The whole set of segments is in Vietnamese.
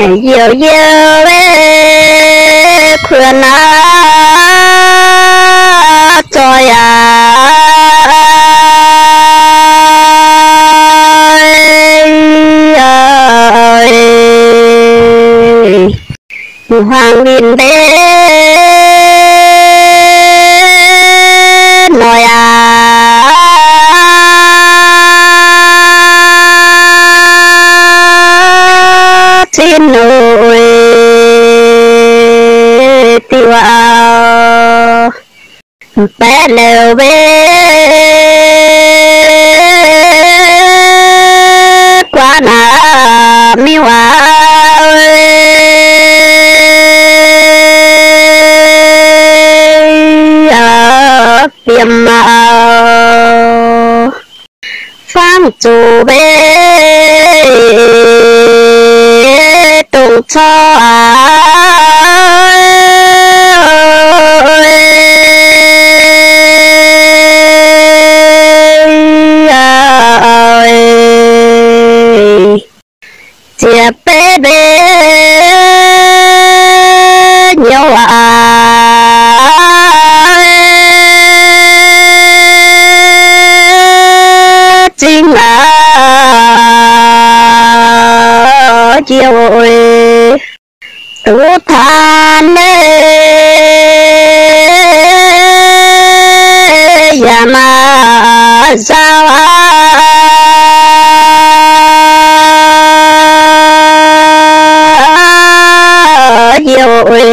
โยโย่เว้เพื่อนาะจอยาอยู่ห้างวินเด xin lỗi tiêu ao bé lều bé quá nà mi hoa tiêm ao phang chủ bé tụng cho chia bé bé nhau à chính là chiều ơi ya ma sao chiều ơi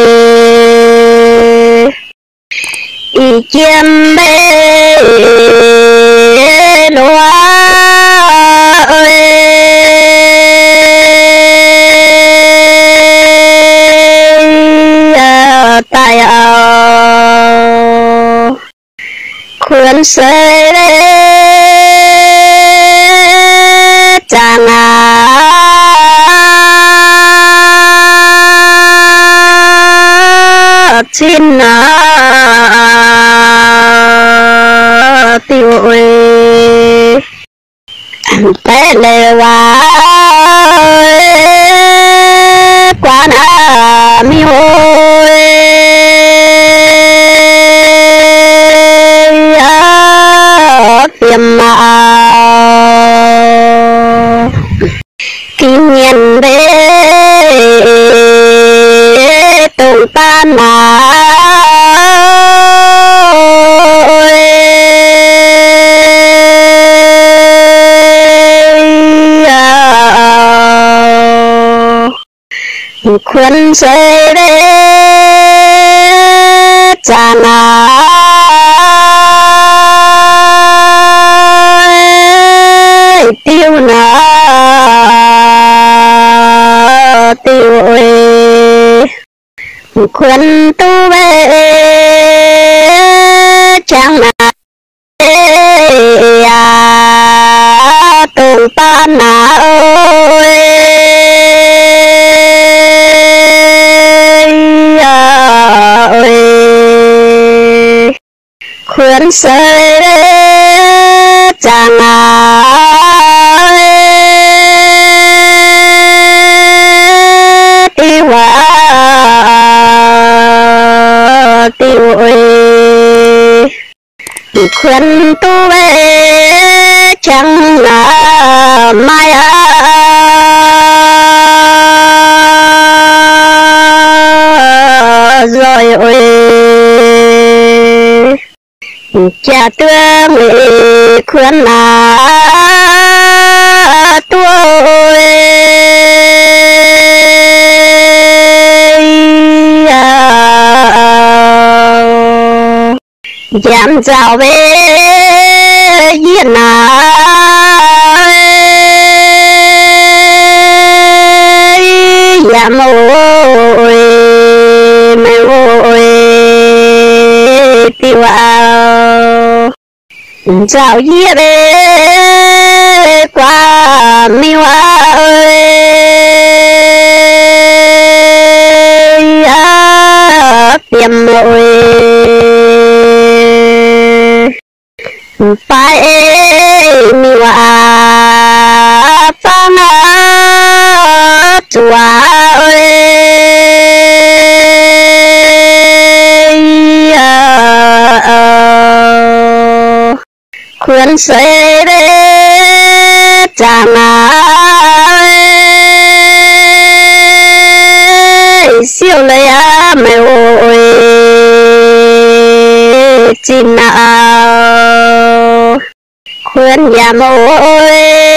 chiêm bê xin à tiêu ơi té lê hoa. Kinh nghiệm đế ta mà. Khuyên xây đế cha nào. Khuyên tu về chẳng là à tu ta na ơi khuyên sơi chẳng nào khuyên tu về chẳng là mai à rồi ôi. Cha tương khuyên là dám giàu về diện à dám dạ ôi mày ôi tiêu ao dạo dĩa về qua mi hoa ơi dạ, tiêm ôi فإن وآفما توعي كن سير تماي سيو ليا ميوي تناو khuyên nhà ơi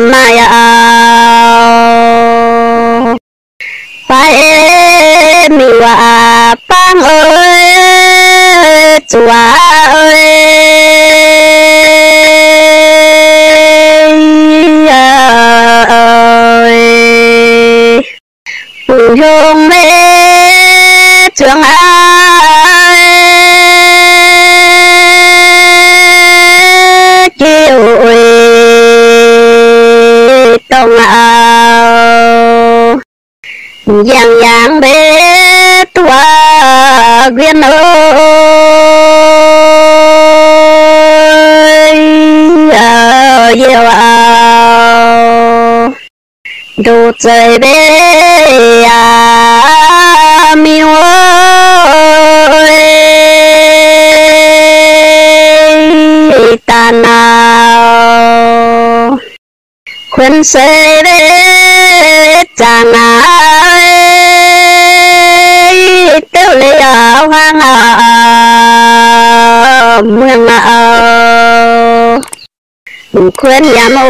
mai áo phải mi wa pang ơi, chùa ơi ờ, ơi. Ơi mê trường ơi chiều tông ao giang giang bế tua quyên ơi yêu ao đồ trời bế à miêu ơi khuyên xây đê chàng ơi tiêu lệ ở hoang ở mương ở khuyên nhà mô